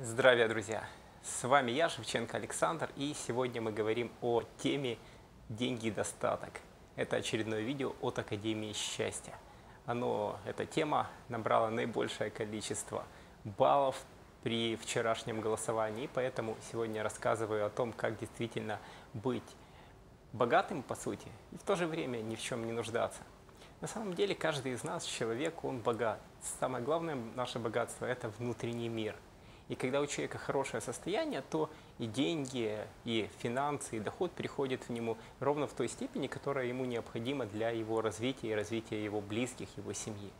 Здравия, друзья! С вами я, Шевченко Александр, и сегодня мы говорим о теме «Деньги и достаток». Это очередное видео от Академии счастья. Оно, эта тема набрала наибольшее количество баллов при вчерашнем голосовании, поэтому сегодня рассказываю о том, как действительно быть богатым, по сути, и в то же время ни в чем не нуждаться. На самом деле каждый из нас, человек, он богат. Самое главное наше богатство – это внутренний мир. И когда у человека хорошее состояние, то и деньги, и финансы, и доход приходят в нему ровно в той степени, которая ему необходима для его развития и развития его близких, его семьи.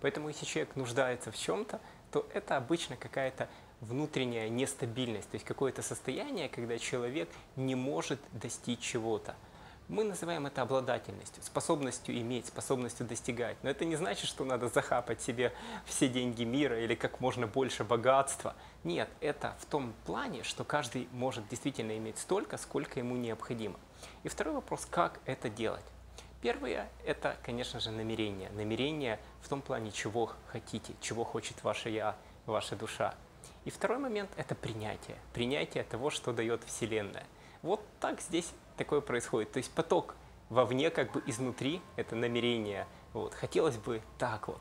Поэтому если человек нуждается в чем-то, то это обычно какая-то внутренняя нестабильность, то есть какое-то состояние, когда человек не может достичь чего-то. Мы называем это обладательностью, способностью иметь, способностью достигать. Но это не значит, что надо захапать себе все деньги мира или как можно больше богатства. Нет, это в том плане, что каждый может действительно иметь столько, сколько ему необходимо. И второй вопрос, как это делать? Первое – это, конечно же, намерение. Намерение в том плане, чего хотите, чего хочет ваше «я», ваша душа. И второй момент – это принятие. Принятие того, что дает Вселенная. Вот так здесь такое происходит. То есть поток вовне, как бы изнутри, это намерение. Вот. Хотелось бы так вот.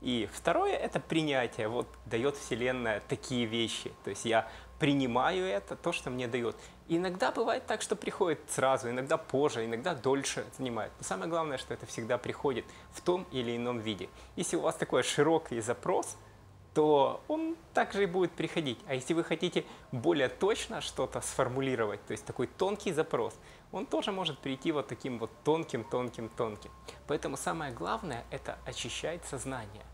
И второе – это принятие. Вот дает Вселенная такие вещи. То есть я принимаю это, то, что мне дает. иногда бывает так, что приходит сразу, иногда позже, иногда дольше занимает. Но самое главное, что это всегда приходит в том или ином виде. Если у вас такой широкий запрос – то он также и будет приходить. А если вы хотите более точно что-то сформулировать, то есть такой тонкий запрос, он тоже может прийти вот таким вот тонким, тонким, тонким. Поэтому самое главное – это очищать сознание.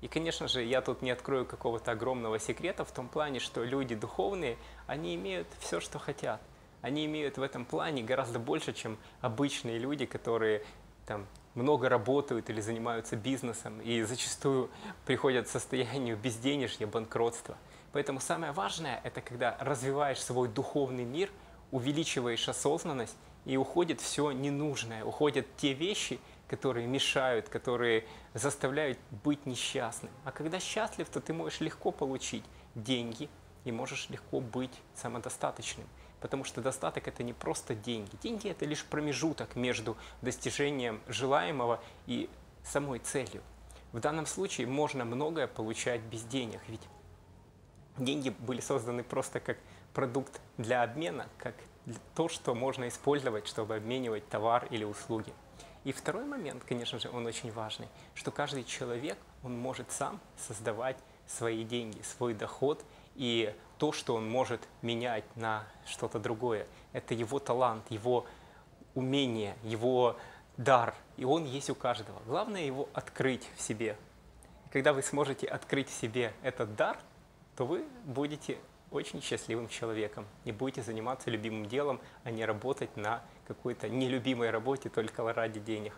И, конечно же, я тут не открою какого-то огромного секрета в том плане, что люди духовные, они имеют все, что хотят. Они имеют в этом плане гораздо больше, чем обычные люди, которые там много работают или занимаются бизнесом и зачастую приходят к состоянию безденежья, банкротства. Поэтому самое важное – это когда развиваешь свой духовный мир, увеличиваешь осознанность, и уходит все ненужное, уходят те вещи, которые мешают, которые заставляют быть несчастным. А когда счастлив, то ты можешь легко получить деньги и можешь легко быть самодостаточным. Потому что достаток это не просто деньги. Деньги это лишь промежуток между достижением желаемого и самой целью. В данном случае можно многое получать без денег, ведь деньги были созданы просто как продукт для обмена, как то, что можно использовать, чтобы обменивать товар или услуги. И второй момент, конечно же, он очень важный, что каждый человек, он может сам создавать свои деньги, свой доход и то, что он может менять на что-то другое. Это его талант, его умение, его дар. И он есть у каждого. Главное его открыть в себе. И когда вы сможете открыть в себе этот дар, то вы будете очень счастливым человеком и будете заниматься любимым делом, а не работать на какой-то нелюбимой работе только ради денег.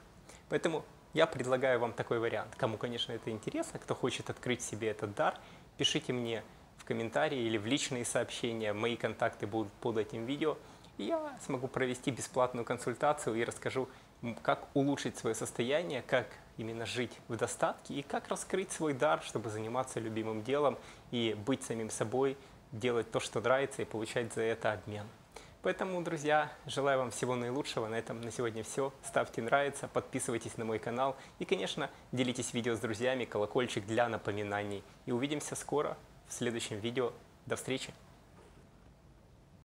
Поэтому я предлагаю вам такой вариант. Кому, конечно, это интересно, кто хочет открыть себе этот дар, пишите мне комментарии или в личные сообщения. Мои контакты будут под этим видео. И я смогу провести бесплатную консультацию и расскажу, как улучшить свое состояние, как именно жить в достатке и как раскрыть свой дар, чтобы заниматься любимым делом и быть самим собой, делать то, что нравится и получать за это обмен. Поэтому, друзья, желаю вам всего наилучшего. На этом на сегодня все. Ставьте нравится, подписывайтесь на мой канал и, конечно, делитесь видео с друзьями, колокольчик для напоминаний. И увидимся скоро в следующем видео. До встречи!